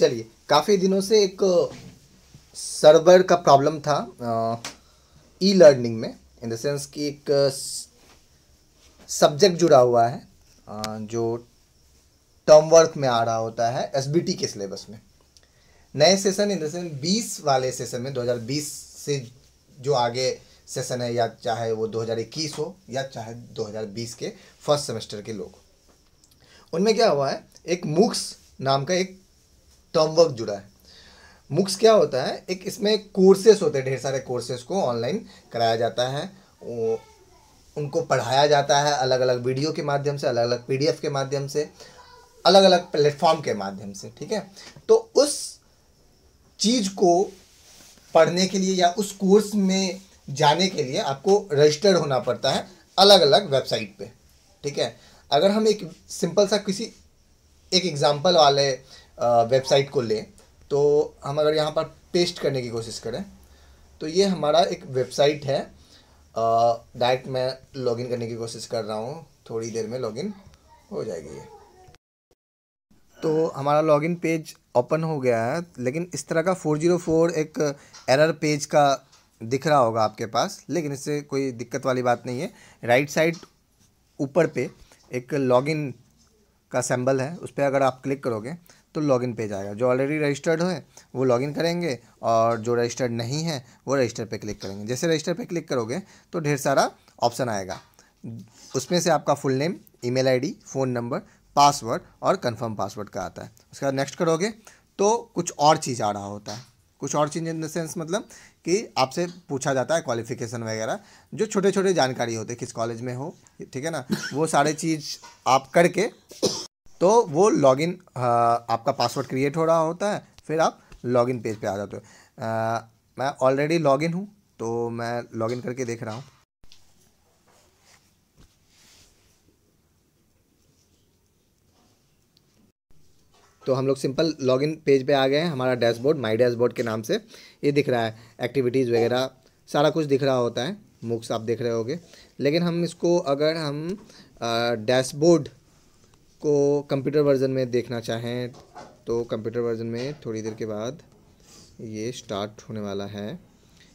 चलिए काफ़ी दिनों से एक सर्वर का प्रॉब्लम था ई लर्निंग में इन द सेंस कि एक सब्जेक्ट जुड़ा हुआ है अ, जो टर्म वर्क में आ रहा होता है एसबीटी के सिलेबस में। नए सेशन इन द सेंस बीस वाले सेशन में 2020 से जो आगे सेशन है या चाहे वो 2021 हो या चाहे 2020 के फ़र्स्ट सेमेस्टर के लोग। उनमें क्या हुआ है एक मूक्स नाम का एक टर्म वर्क जुड़ा है। मुक्स क्या होता है? एक इसमें कोर्सेस होते हैं, ढेर सारे कोर्सेस को ऑनलाइन कराया जाता है। उनको पढ़ाया जाता है अलग अलग वीडियो के माध्यम से अलग अलग पीडीएफ के माध्यम से अलग अलग प्लेटफॉर्म के माध्यम से, ठीक है? तो उस चीज़ को पढ़ने के लिए या उस कोर्स में जाने के लिए आपको रजिस्टर्ड होना पड़ता है अलग अलग वेबसाइट पे, ठीक है? अगर हम एक सिंपल सा किसी, एक एग्जांपल वाले वेबसाइट को लें तो हम अगर यहाँ पर पेस्ट करने की कोशिश करें तो ये हमारा एक वेबसाइट है। डायरेक्ट मैं लॉगिन करने की कोशिश कर रहा हूँ, थोड़ी देर में लॉगिन हो जाएगी ये। तो हमारा लॉगिन पेज ओपन हो गया है, लेकिन इस तरह का 404 एक एरर पेज का दिख रहा होगा आपके पास, लेकिन इससे कोई दिक्कत वाली बात नहीं है। राइट साइड ऊपर पे एक लॉगिन का सिंबल है, उस पर अगर आप क्लिक करोगे तो लॉगिन पेज आएगा। जो ऑलरेडी रजिस्टर्ड है वो लॉगिन करेंगे और जो रजिस्टर्ड नहीं है, वो रजिस्टर पे क्लिक करेंगे। जैसे रजिस्टर पे क्लिक करोगे तो ढेर सारा ऑप्शन आएगा। उसमें से आपका full name email ID phone number password और कंफर्म पासवर्ड का आता है। उसके बाद नेक्स्ट करोगे तो कुछ और चीज़ आ रहा होता है। कुछ और चीज़ इन द सेंस मतलब कि आपसे पूछा जाता है क्वालिफिकेशन वगैरह, जो छोटे छोटे जानकारी होते किस कॉलेज में हो, ठीक है ना? वो सारे चीज़ आप करके तो वो लॉगिन आपका पासवर्ड क्रिएट हो रहा होता है, फिर आप लॉगिन पेज पे आ जाते हो। मैं ऑलरेडी लॉगिन हूँ तो मैं लॉगिन करके देख रहा हूँ। तो हम लोग सिंपल लॉगिन पेज पे आ गए हैं, हमारा डैशबोर्ड माई डैशबोर्ड के नाम से। ये दिख रहा है एक्टिविटीज़ वगैरह, सारा कुछ दिख रहा होता है। मूक्स आप देख रहे होगे। लेकिन हम इसको अगर हम डैशबोर्ड को कंप्यूटर वर्जन में देखना चाहें तो कंप्यूटर वर्जन में थोड़ी देर के बाद ये स्टार्ट होने वाला है।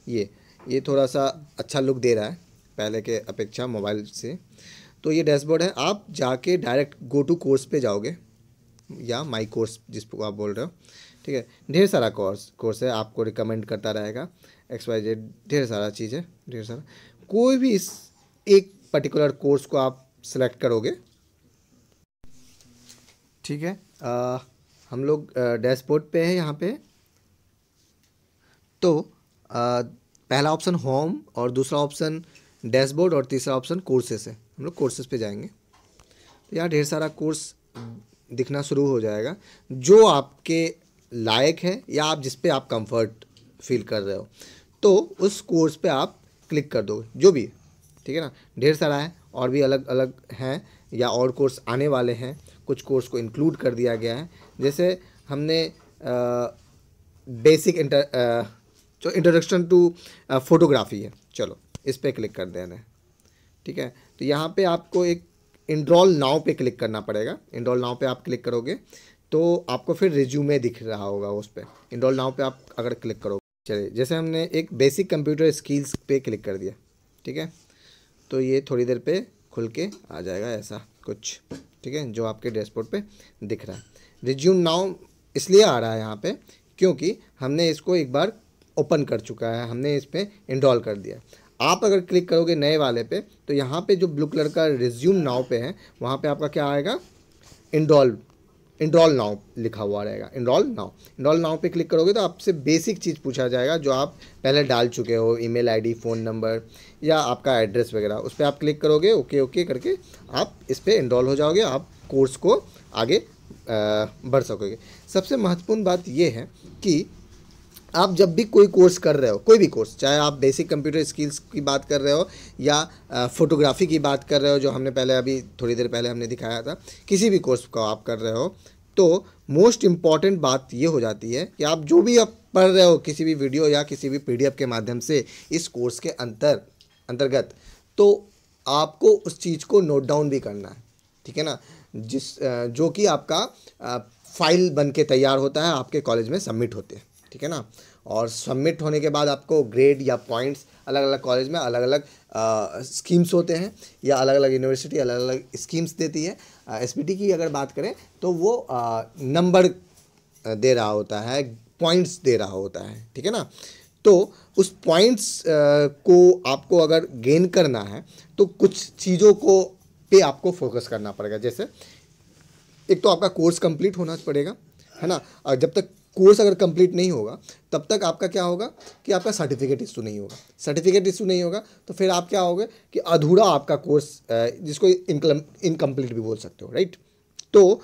ये ये थोड़ा सा अच्छा लुक दे रहा है, पहले के अपेक्षा मोबाइल से। तो ये डैशबोर्ड है, आप जाके डायरेक्ट गो टू कोर्स पे जाओगे, या माई कोर्स जिसको आप बोल रहे हो, ठीक है? ढेर सारा कोर्स कोर्स है, आपको रिकमेंड करता रहेगा एक्स वाई जेड ढेर सारा चीज़ है ढेर सारा। कोई भी इस एक पर्टिकुलर कोर्स को आप सेलेक्ट करोगे ठीक है? आ, हम लोग डैशबोर्ड पे है यहाँ पे। तो आ, पहला ऑप्शन होम और दूसरा ऑप्शन डैशबोर्ड और तीसरा ऑप्शन कोर्सेस है। हम लोग कोर्सेस पे जाएँगे। तो यहाँ ढेर सारा कोर्स दिखना शुरू हो जाएगा। जो आपके लायक है या आप जिस पे आप कंफर्ट फील कर रहे हो तो उस कोर्स पे आप क्लिक कर दोगे। जो भी ठीक है ना? ढेर सारा है और भी अलग अलग हैं या और कोर्स आने वाले हैं। कुछ कोर्स को इंक्लूड कर दिया गया है। जैसे हमने बेसिक इंटर जो इंट्रोडक्शन टू फोटोग्राफी है। चलो, इस पर क्लिक कर देना ठीक है? तो यहाँ पे आपको एक इनरोल नाव पे क्लिक करना पड़ेगा। इनरोल नाव पे आप क्लिक करोगे तो आपको फिर रिज्यूमे दिख रहा होगा उस पर इनरोल नाव पे आप अगर क्लिक करोगे, चलिए, जैसे हमने एक बेसिक कंप्यूटर स्किल्स पे क्लिक कर दिया। ठीक है? तो ये थोड़ी देर पे खुल के आ जाएगा ऐसा कुछ, ठीक है, जो आपके डैशबोर्ड पे दिख रहा है। रिज्यूम नाउ इसलिए आ रहा है यहाँ पे क्योंकि हमने इसको एक बार ओपन कर चुका है, हमने इस पर इंडॉल कर दिया आप अगर क्लिक करोगे नए वाले पे तो यहाँ पे जो ब्लू कलर का रिज्यूम नाव पे है, वहाँ पे आपका क्या आएगा? इंडॉल इंडॉल नाव लिखा हुआ रहेगा। इनरॉल नाव इनरॉल नाव पे क्लिक करोगे तो आपसे बेसिक चीज़ पूछा जाएगा, जो आप पहले डाल चुके हो ईमेल आईडी फ़ोन नंबर या आपका एड्रेस वगैरह। उस पर आप क्लिक करोगे ओके ओके करके आप इस पर इनरॉल हो जाओगे, आप कोर्स को आगे बढ़ सकोगे। सबसे महत्वपूर्ण बात यह है कि आप जब भी कोई कोर्स कर रहे हो, कोई भी कोर्स, चाहे आप बेसिक कंप्यूटर स्किल्स की बात कर रहे हो या फोटोग्राफी की बात कर रहे हो, जो हमने पहले अभी, थोड़ी देर पहले हमने दिखाया था, किसी भी कोर्स को आप कर रहे हो तो मोस्ट इंपॉर्टेंट बात ये हो जाती है कि आप जो भी आप पढ़ रहे हो, किसी भी वीडियो या किसी भी पीडीएफ के माध्यम से इस कोर्स के अंतर, अंतर्गत तो आपको उस चीज़ को नोट डाउन भी करना है, ठीक है ना? जिस जो कि आपका फ़ाइल बन के तैयार होता है, आपके कॉलेज में सबमिट होते हैं। ठीक है ना? और सबमिट होने के बाद आपको ग्रेड या पॉइंट्स अलग अलग कॉलेज में अलग अलग स्कीम्स होते हैं, या अलग अलग यूनिवर्सिटी अलग अलग स्कीम्स देती है एस की अगर बात करें तो वो नंबर दे रहा होता है पॉइंट्स दे रहा होता है, ठीक है ना? तो उस पॉइंट्स को आपको अगर गेन करना है तो कुछ चीज़ों को पे आपको फोकस करना पड़ेगा। जैसे, एक तो आपका कोर्स कंप्लीट होना पड़ेगा, है ना? जब तक कोर्स अगर कंप्लीट नहीं होगा, तब तक आपका क्या होगा कि आपका सर्टिफिकेट इशू नहीं होगा। सर्टिफिकेट इशू नहीं होगा तो फिर आप क्या होगे कि अधूरा आपका कोर्स जिसको इनकम्प्लीट भी बोल सकते हो राइट तो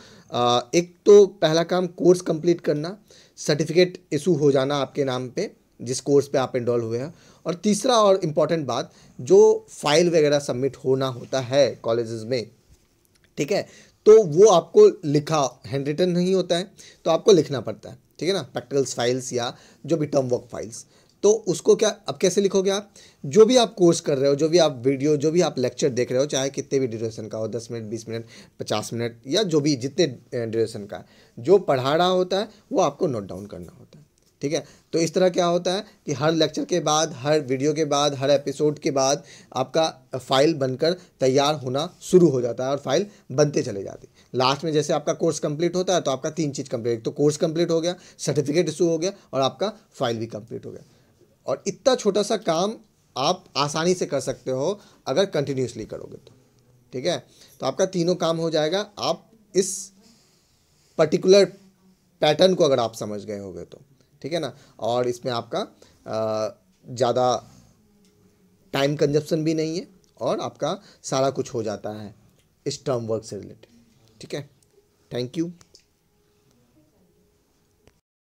एक तो पहला काम कोर्स कंप्लीट करना सर्टिफिकेट इशू हो जाना आपके नाम पे, जिस कोर्स पे आप इनरोल हुए हैं। और तीसरा और इंपॉर्टेंट बात, जो फ़ाइल वगैरह सबमिट होना होता है कॉलेजेस में, ठीक है? तो वो आपको लिखा हैंड रिटन नहीं होता है तो आपको लिखना पड़ता है। ठीक है ना? प्रैक्टिकल्स फाइल्स या जो भी टर्म वर्क फाइल्स तो उसको क्या, अब कैसे लिखोगे आप? जो भी आप कोर्स कर रहे हो, जो भी आप वीडियो जो भी आप लेक्चर देख रहे हो, चाहे कितने भी ड्यूरेशन का हो, दस मिनट, बीस मिनट, पचास मिनट, या जो भी जितने ड्यूरेशन का जो पढ़ा रहा होता है, वो आपको नोट डाउन करना होता है। ठीक है? तो इस तरह क्या होता है कि हर लेक्चर के बाद, हर वीडियो के बाद, हर एपिसोड के बाद आपका फ़ाइल बनकर तैयार होना शुरू हो जाता है और फ़ाइल बनते चले जाते लास्ट में जैसे आपका कोर्स कंप्लीट होता है तो आपका तीन चीज़ कंप्लीट तो कोर्स कंप्लीट हो गया सर्टिफिकेट इशू हो गया और आपका फ़ाइल भी कंप्लीट हो गया। और इतना छोटा सा काम आप आसानी से कर सकते हो अगर कंटिन्यूसली करोगे तो। ठीक है? तो आपका तीनों काम हो जाएगा। आप इस पर्टिकुलर पैटर्न को अगर आप समझ गए होगे तो। ठीक है ना? और इसमें आपका ज़्यादा टाइम कंजप्शन भी नहीं है और आपका सारा कुछ हो जाता है। इस टर्म वर्क से रिलेटेड ठीक है? Thank you